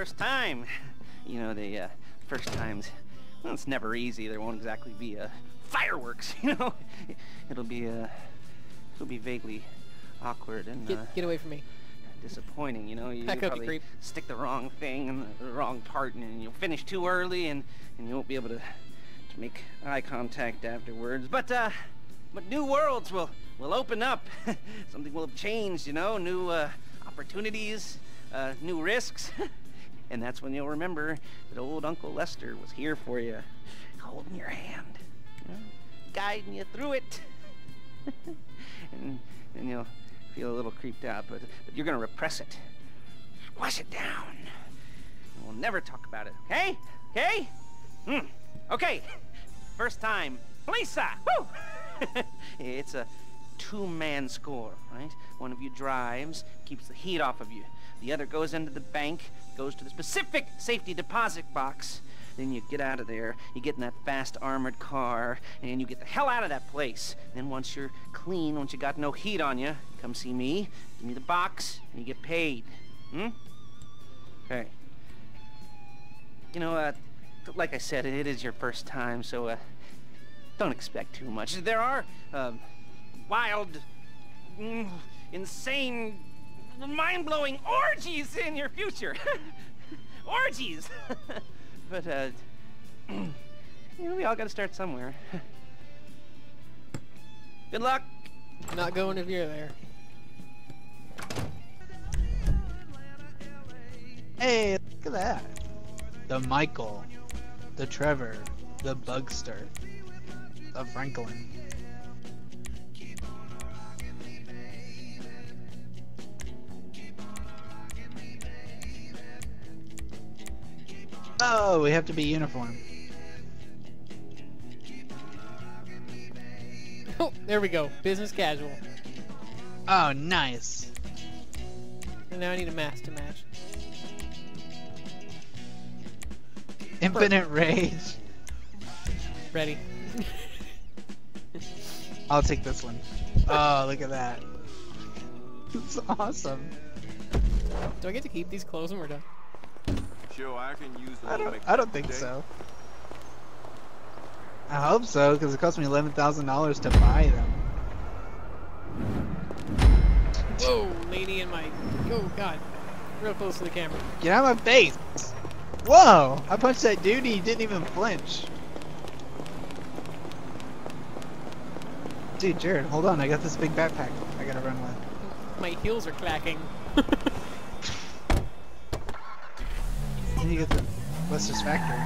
first time. You know, the uh, first times, well, it's never easy. There won't exactly be uh, fireworks, you know? It'll be, uh, it'll be vaguely awkward and uh, Get, get away from me. disappointing, you know? You probably creep. stick the wrong thing in the, the wrong part and you'll finish too early and, and you won't be able to, to make eye contact afterwards. But, uh, but new worlds will, will open up. Something will have changed, you know? New, uh, opportunities, uh, new risks. and that's when you'll remember that old Uncle Lester was here for you, holding your hand, you know, guiding you through it. and, and you'll feel a little creeped out, but, but you're gonna repress it. Squash it down. And we'll never talk about it, okay? Okay? Hmm. Okay. First time. Lisa! Woo! it's a two-man score, right? One of you drives, keeps the heat off of you. The other goes into the bank, goes to the specific safety deposit box. Then you get out of there, you get in that fast armored car, and you get the hell out of that place. Then once you're clean, once you got no heat on you, come see me, give me the box, and you get paid. Hmm? Okay. You know, uh, like I said, it is your first time, so, uh, don't expect too much. There are, um, wild, mm, insane, mind-blowing orgies in your future. orgies! but, uh, you know, we all gotta start somewhere. Good luck! Not going if you're there. Hey, look at that. The Michael, the Trevor, the Bugster, the Franklin. Oh, we have to be uniform. Oh, there we go. Business casual. Oh, nice. And now I need a mask to match. Infinite Rage. Ready. I'll take this one. Oh, look at that. It's awesome. Do I get to keep these clothes when we're done? Sure, I can use a I little don't. I don't think today. so. I hope so, because it cost me eleven thousand dollars to buy them. Whoa, lady in my... Oh, God. Real close to the camera. Get out of my face! Whoa! I punched that dude and he didn't even flinch. Dude, Jared, hold on. I got this big backpack I gotta run with. My heels are clacking. you get the Lester's factory.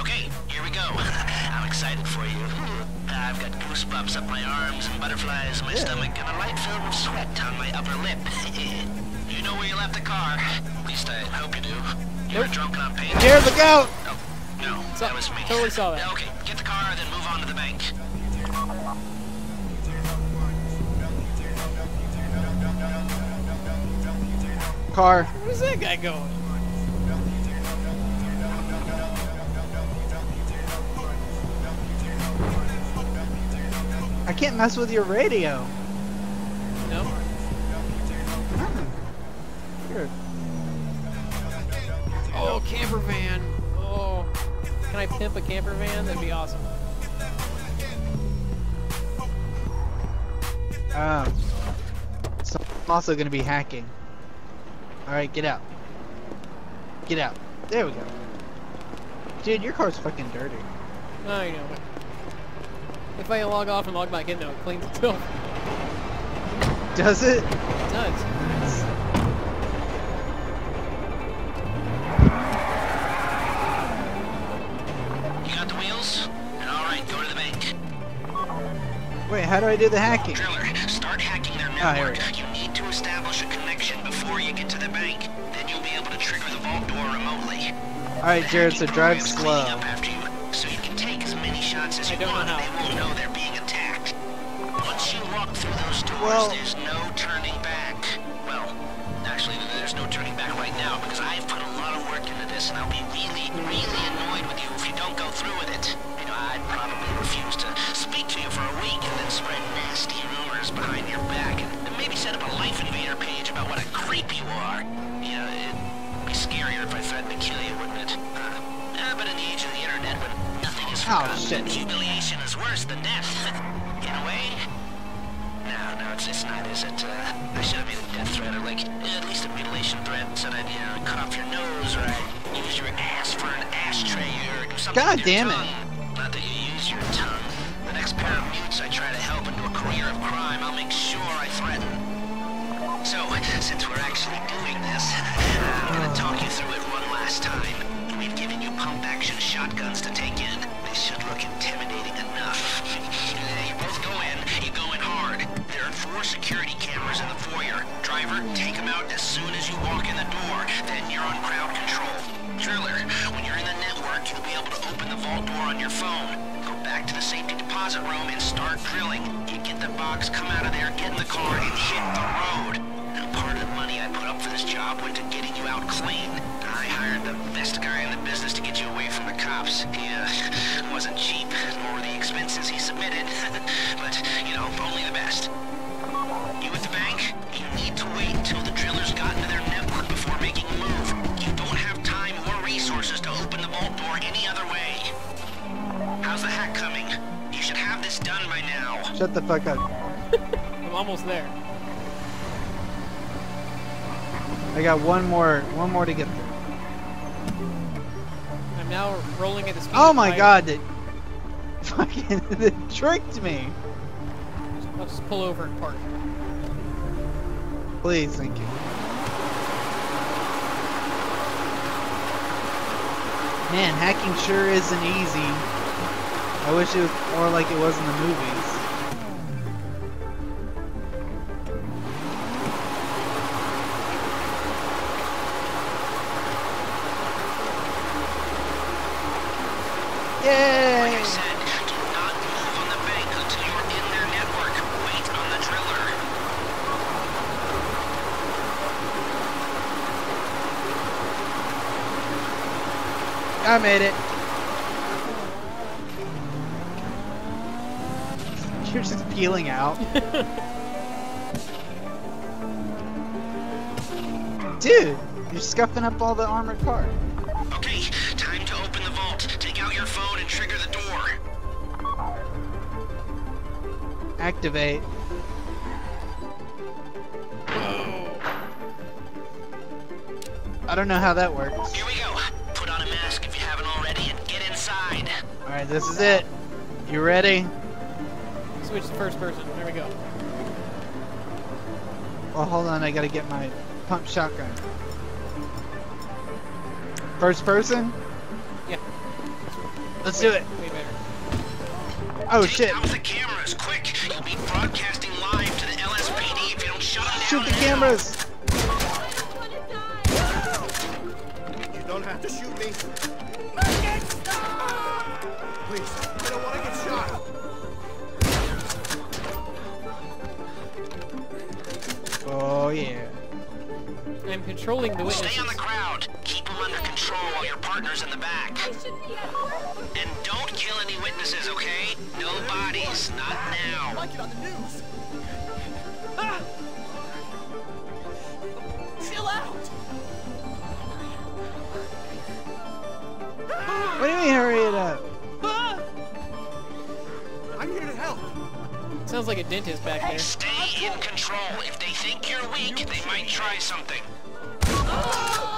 Okay, here we go. I'm excited for you. I've got goosebumps up my arms and butterflies in my Yeah. stomach and a light film of sweat on my upper lip. you know where you left the car. At least I hope you do. You were Nope. drunk and on pain. Jared, look out! Oh, no, Saw- that was me. totally saw that. Okay, get the car, then move on to the bank. Car. Where's that guy going? I can't mess with your radio. No? Here. Oh, camper van. Oh. Can I pimp a camper van? That'd be awesome. Um, so I'm also gonna be hacking. Alright, get out. Get out. There we go. Dude, your car's fucking dirty. I know. If I log off and log back in, though, it cleans itself. Does it? It does. You got the wheels? And all right, go to the bank. Wait, how do I do the hacking? Driller, start hacking their Ah, here we network. you need to establish a connection before you get to the bank. Then you'll be able to trigger the vault door remotely. Alright, Jared, so drive slow. As you want, they won't know they're being attacked. Once you walk through those doors, Well- there's no turning back. Well, actually, there's no turning back right now because I've put a lot of work into this, and I'll be really, really annoyed with you if you don't go through with it. You know, I'd probably refuse to speak to you for a week and then spread nasty rumors behind your back, and maybe set up a Life Invader page about what a creep you are. You know, it, Oh, shit. humiliation is worse than death. In a way. No, no, it's, it's not, is it? Uh, I should have made a death threat or like uh, at least a mutilation threat. Said I'd you know, cut off your nose or I'd use your ass for an ashtray or do something God damn it. Not that you use your tongue. The next pair of mutes I try to help into a career of crime, I'll make sure I threaten. So, since we're actually doing this, I'm gonna talk you through it one last time. We've given you pump-action shotguns to cops. He, uh, wasn't cheap, nor were the expenses he submitted. but, you know, only the best. You at the bank? You need to wait until the drillers got into their network before making a move. You don't have time or resources to open the vault door any other way. How's the hack coming? You should have this done by now. Shut the fuck up. I'm almost there. I got one more, one more to get through. Now rolling at the speed. Oh my light. god, that fucking that tricked me. I'll just pull over and park. Please, thank you. Man, hacking sure isn't easy. I wish it was more like it was in the movies. The driller. I made it. You're just peeling out. Dude, you're scuffing up all the armored car. Take out your phone and trigger the door. Activate. I don't know how that works. Here we go. Put on a mask if you haven't already and get inside. Alright, this is it. You ready? Switch to first person. There we go. Well, hold on, I gotta get my pump shotgun. First person? Yeah. Let's do it. Oh Take shit. out the cameras, quick. You'll be broadcasting live to the LSPD if you don't shut them Shoot the cameras! You don't have to shoot me. Please, I don't want to get shot. Oh yeah. I'm controlling the witnesses. Stay on the crowd. Partner's in the back. And don't kill any witnesses, okay? No bodies, not now. Like it on the news. Ah! Chill out! What do you mean hurry it up? Ah! I'm here to help. Sounds like a dentist back there. Stay in control. If they think you're weak, they might try something. You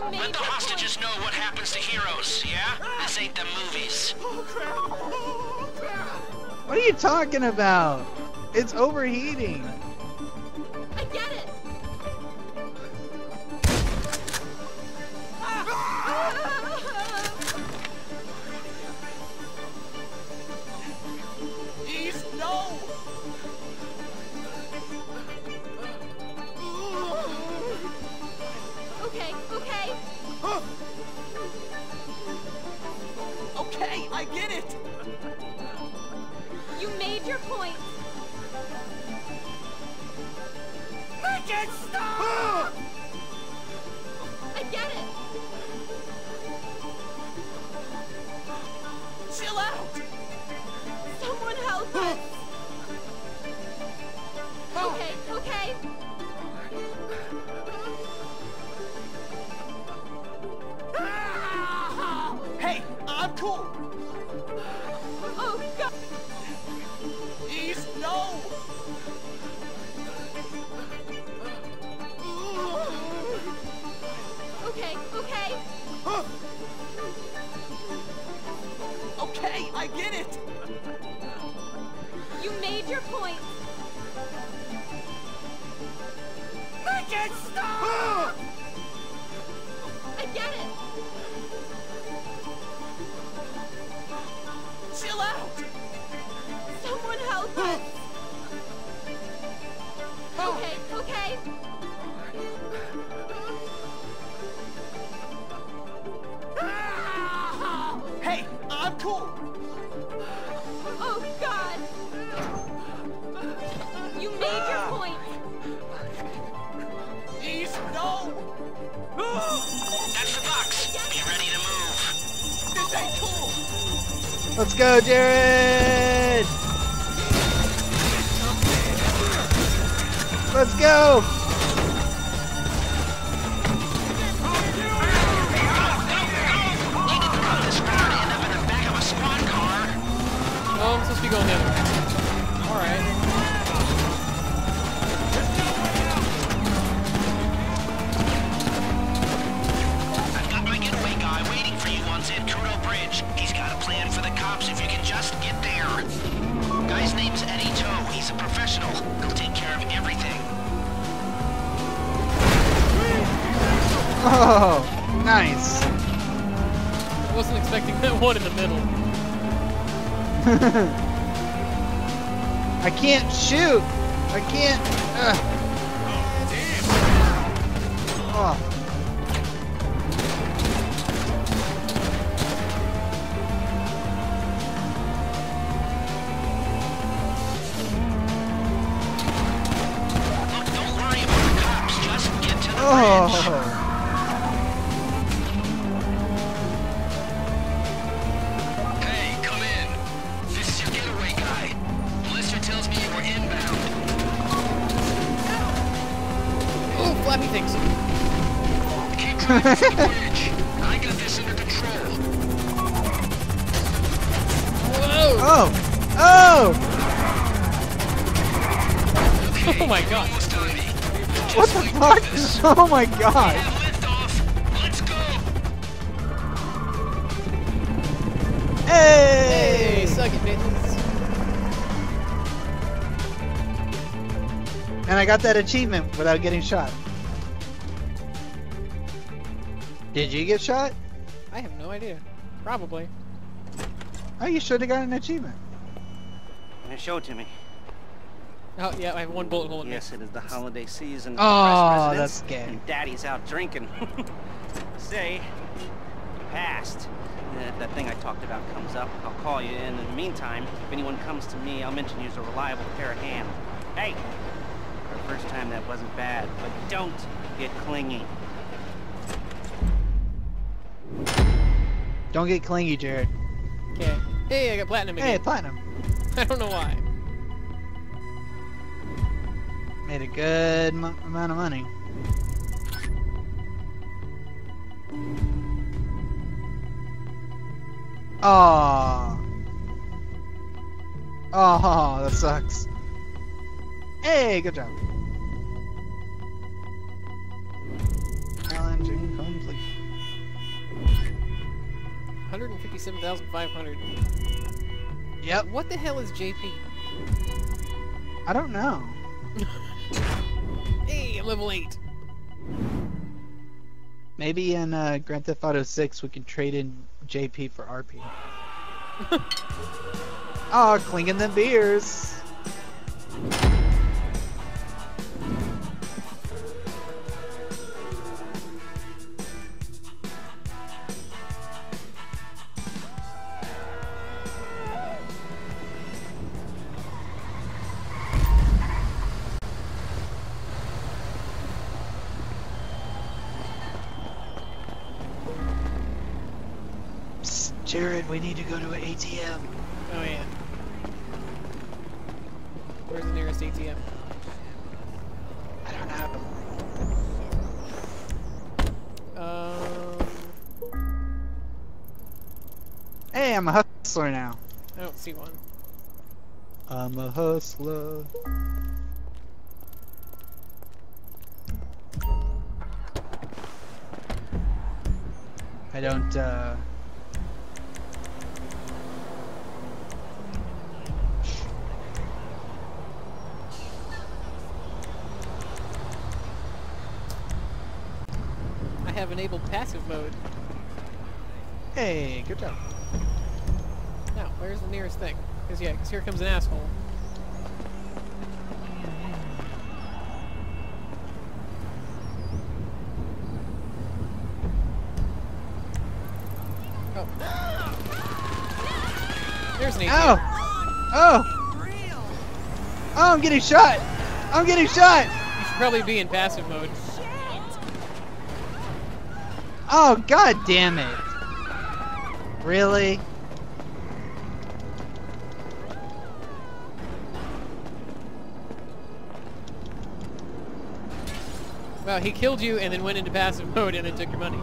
Let the hostages know what happens to heroes, yeah? This ain't the movies. Oh crap! Oh crap! What are you talking about? It's overheating. I get it. You made your point. Make it stop! Ah! Oh, God! East, no! Okay, okay. Okay, I get it! You made your point. Make it stop! Ah! Chill out! Someone help us. Okay, okay. Hey, I'm cool! Let's go, Jared! Let's go! Name's Eddie Toh. He's a professional. He'll take care of everything. Oh, nice. I wasn't expecting that one in the middle. I can't shoot. I can't. Ugh. Oh. Look, Oh, flappy things. Keep driving for the bridge. I got this under control. Whoa! Oh. Oh. Oh my god. Almost on me. What the fuck? Oh my god. Let's go. Hey, Hey. suck it, bitches. And I got that achievement without getting shot. Did you get shot? I have no idea. Probably. Oh, you should have got an achievement. Now show it to me. Oh, yeah, I have one bullet hole in Yes, it is the holiday season. Oh, that's Presidents, gay. And Daddy's out drinking. Say, past. passed. If that thing I talked about comes up, I'll call you. And in the meantime, if anyone comes to me, I'll mention you as a reliable pair of hands. Hey, for the first time that wasn't bad, but don't get clingy. Don't get clingy, Jared. Okay. Hey, I got platinum Hey, again. platinum. I don't know why. Made a good m- amount of money. Aww. Oh, that sucks. Hey, good job. Challenge incomplete. 157,500. Yep. What the hell is JP? I don't know. Hey, level 8. Maybe in uh, Grand Theft Auto 6 we can trade in JP for RP. oh, clinking the beers. Jared, we need to go to an ATM. Oh, yeah. Where's the nearest ATM? I don't know. Um, Hey, I'm a hustler now. I don't see one. I'm a hustler. I don't, uh... have enabled passive mode. Hey, good job. Now, where's the nearest thing? Because yeah, 'cause here comes an asshole. Oh. There's an AT. Oh! Oh, I'm getting shot! I'm getting shot! You should probably be in passive mode. Oh, god damn it. Really? Well, he killed you and then went into passive mode and then took your money.